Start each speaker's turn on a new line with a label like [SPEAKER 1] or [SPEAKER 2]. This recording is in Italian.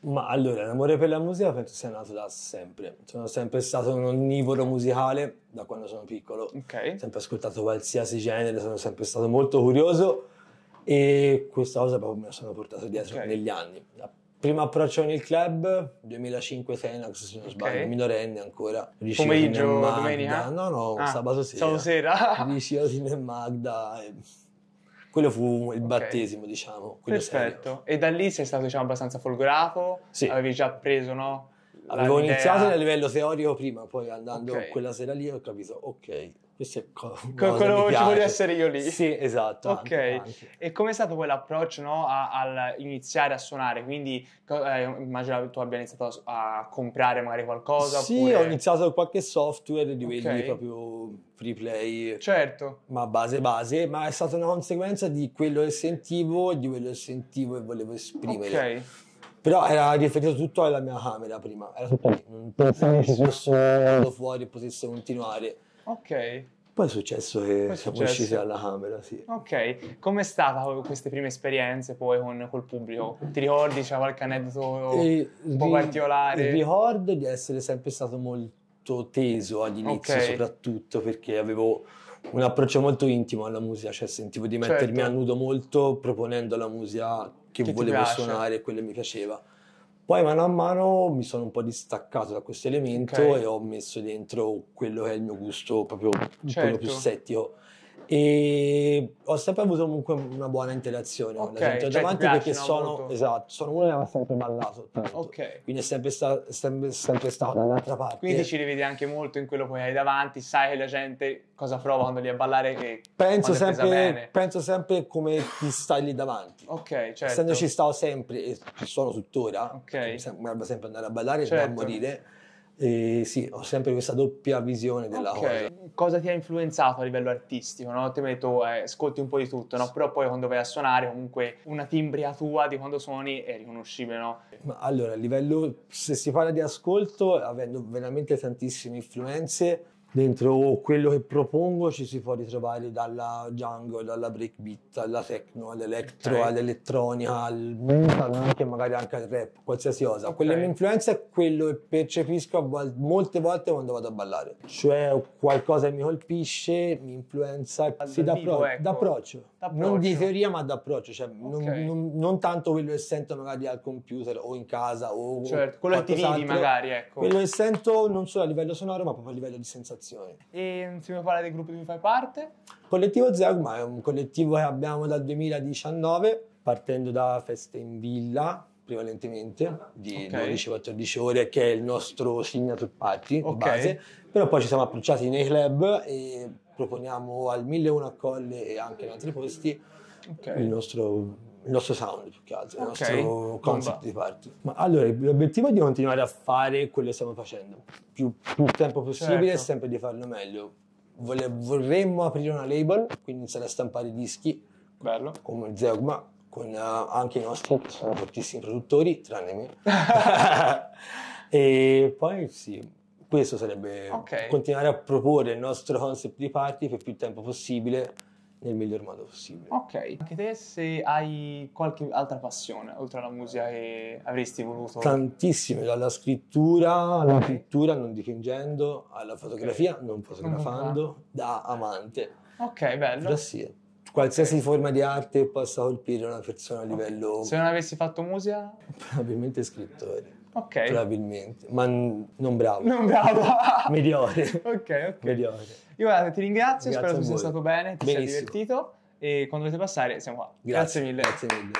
[SPEAKER 1] Ma allora, l'amore per la musica penso sia nato da sempre. Sono sempre stato un onnivoro musicale da quando sono piccolo.
[SPEAKER 2] Ok.
[SPEAKER 1] Ho sempre ascoltato qualsiasi genere, sono sempre stato molto curioso e questa cosa proprio me la sono portato dietro
[SPEAKER 2] Ok.
[SPEAKER 1] negli anni. Primo approccio nel club, 2005 Xenax se non sbaglio, minorenne ancora. Riuscivo
[SPEAKER 2] Pomeriggio, domenica?
[SPEAKER 1] No, no,
[SPEAKER 2] Ah,
[SPEAKER 1] sabato sera.
[SPEAKER 2] Sabato sera.
[SPEAKER 1] Riuscivo in Magda. e- Quello fu il battesimo, diciamo. quello serio.
[SPEAKER 2] Perfetto. E da lì sei stato diciamo abbastanza folgorato?
[SPEAKER 1] Sì.
[SPEAKER 2] Avevi già preso, no?
[SPEAKER 1] Avevo iniziato a livello teorico prima, poi andando
[SPEAKER 2] Ok.
[SPEAKER 1] quella sera lì ho capito, ok, questo è co-
[SPEAKER 2] quello
[SPEAKER 1] mi
[SPEAKER 2] ci voglio essere io lì.
[SPEAKER 1] Sì, esatto.
[SPEAKER 2] Ok,
[SPEAKER 1] anche, anche.
[SPEAKER 2] e com'è stato quell'approccio no, a- al iniziare a suonare? Quindi eh, immagino che tu abbia iniziato a, a comprare magari qualcosa?
[SPEAKER 1] Sì,
[SPEAKER 2] oppure-
[SPEAKER 1] ho iniziato con qualche software di quelli
[SPEAKER 2] Ok.
[SPEAKER 1] proprio free play,
[SPEAKER 2] Certo,
[SPEAKER 1] ma base base, ma è stata una conseguenza di quello che sentivo e di quello che sentivo e volevo esprimere.
[SPEAKER 2] ok.
[SPEAKER 1] Però era riferito tutto alla mia camera prima, era tutto lì, non pensavo ci fosse un fuori e potesse continuare.
[SPEAKER 2] Ok,
[SPEAKER 1] Poi è successo che
[SPEAKER 2] è
[SPEAKER 1] siamo
[SPEAKER 2] successo.
[SPEAKER 1] usciti dalla camera, sì.
[SPEAKER 2] ok. Com'è stata queste prime esperienze poi con col pubblico? Ti ricordi, c'è qualche aneddoto
[SPEAKER 1] E
[SPEAKER 2] un po'
[SPEAKER 1] ri-
[SPEAKER 2] particolare?
[SPEAKER 1] Ricordo di essere sempre stato molto teso all'inizio,
[SPEAKER 2] Ok.
[SPEAKER 1] soprattutto perché avevo un approccio molto intimo alla musica, cioè sentivo di mettermi
[SPEAKER 2] Certo.
[SPEAKER 1] a nudo molto proponendo la musica che,
[SPEAKER 2] Che
[SPEAKER 1] volevo suonare e quello che mi piaceva. Poi mano a mano mi sono un po' distaccato da questo elemento
[SPEAKER 2] Ok.
[SPEAKER 1] e ho messo dentro quello che è il mio gusto, proprio quello
[SPEAKER 2] Certo.
[SPEAKER 1] più settico. E ho sempre avuto comunque una buona interazione con
[SPEAKER 2] Ok,
[SPEAKER 1] la gente
[SPEAKER 2] cioè ti
[SPEAKER 1] davanti perché
[SPEAKER 2] no,
[SPEAKER 1] sono, esatto, sono uno che ha sempre ballato tanto.
[SPEAKER 2] Ok.
[SPEAKER 1] Quindi è sempre, sta- sempre, sempre stato dall'altra parte.
[SPEAKER 2] Quindi ci rivedi anche molto in quello che hai davanti, sai che la gente cosa prova quando lì a ballare e
[SPEAKER 1] penso, sempre, penso sempre come ti stai lì davanti.
[SPEAKER 2] Ok, certo.
[SPEAKER 1] Essendoci stato sempre e ci sono tuttora,
[SPEAKER 2] Ok.
[SPEAKER 1] mi sem- mi garba sempre andare a ballare
[SPEAKER 2] Certo.
[SPEAKER 1] da morire. E sì, ho sempre questa doppia visione della
[SPEAKER 2] Ok.
[SPEAKER 1] cosa.
[SPEAKER 2] Cosa ti ha influenzato a livello artistico? No? Ti ho detto, eh, ascolti un po' di tutto, no? però poi quando vai a suonare comunque una timbria tua di quando suoni è riconoscibile, no?
[SPEAKER 1] Ma allora, a livello, se si parla di ascolto, avendo veramente tantissime influenze, dentro quello che propongo ci si può ritrovare dalla jungle, dalla breakbeat, alla techno, all'electro,
[SPEAKER 2] Ok.
[SPEAKER 1] all'elettronica, al metal, anche magari anche al rap, qualsiasi cosa.
[SPEAKER 2] Ok.
[SPEAKER 1] Quelle mie influenze è quello che percepisco molte volte quando vado a ballare. Cioè qualcosa che mi colpisce, mi influenza, sì,
[SPEAKER 2] vivo,
[SPEAKER 1] d'appro-
[SPEAKER 2] ecco.
[SPEAKER 1] d'approccio.
[SPEAKER 2] D'approccio.
[SPEAKER 1] Non di teoria ma d'approccio, cioè non,
[SPEAKER 2] Ok.
[SPEAKER 1] non- non tanto quello che sento magari al computer o in casa o
[SPEAKER 2] Certo, quello che ti vivi magari, ecco.
[SPEAKER 1] Quello che sento non solo a livello sonoro ma proprio a livello di sensazioni.
[SPEAKER 2] E ti vuoi parlare del gruppo di cui fai parte?
[SPEAKER 1] Collettivo Zeugma è un collettivo che abbiamo dal 2019, partendo da feste in villa prevalentemente di
[SPEAKER 2] Ok.
[SPEAKER 1] 12-14 ore che è il nostro signature party
[SPEAKER 2] Ok.
[SPEAKER 1] di base, però poi ci siamo approcciati nei club e proponiamo al 1001 a Colle e anche in altri posti
[SPEAKER 2] Ok.
[SPEAKER 1] il nostro, il nostro sound più che altro, il
[SPEAKER 2] Ok,
[SPEAKER 1] nostro concept di party. Ma allora l'obiettivo è di continuare a fare quello che stiamo facendo, più, più tempo possibile e
[SPEAKER 2] Certo.
[SPEAKER 1] sempre di farlo meglio. Vole- vorremmo aprire una label, quindi iniziare a stampare dischi
[SPEAKER 2] Bello.
[SPEAKER 1] come Zeugma, con eh, anche i nostri che sono fortissimi produttori, tranne me. e poi sì, questo sarebbe
[SPEAKER 2] Ok.
[SPEAKER 1] continuare a proporre il nostro concept di party per più tempo possibile nel miglior modo possibile.
[SPEAKER 2] Ok. Anche te se hai qualche altra passione, oltre alla musica che avresti voluto...
[SPEAKER 1] Tantissime, dalla scrittura alla pittura non dipingendo, alla fotografia non fotografando, da amante.
[SPEAKER 2] ok, bello.
[SPEAKER 1] Però qualsiasi forma di arte possa colpire una persona a livello
[SPEAKER 2] Se non avessi fatto musica...
[SPEAKER 1] probabilmente scrittore,
[SPEAKER 2] Ok.
[SPEAKER 1] probabilmente, ma n- non bravo,
[SPEAKER 2] Non bravo.
[SPEAKER 1] mediocre,
[SPEAKER 2] ok, ok.
[SPEAKER 1] mediocre.
[SPEAKER 2] Io guarda, ti ringrazio,
[SPEAKER 1] Grazie
[SPEAKER 2] spero tu sia stato bene, ti
[SPEAKER 1] Benissimo.
[SPEAKER 2] sia divertito e quando volete passare siamo qua. Grazie, mille.
[SPEAKER 1] Grazie mille.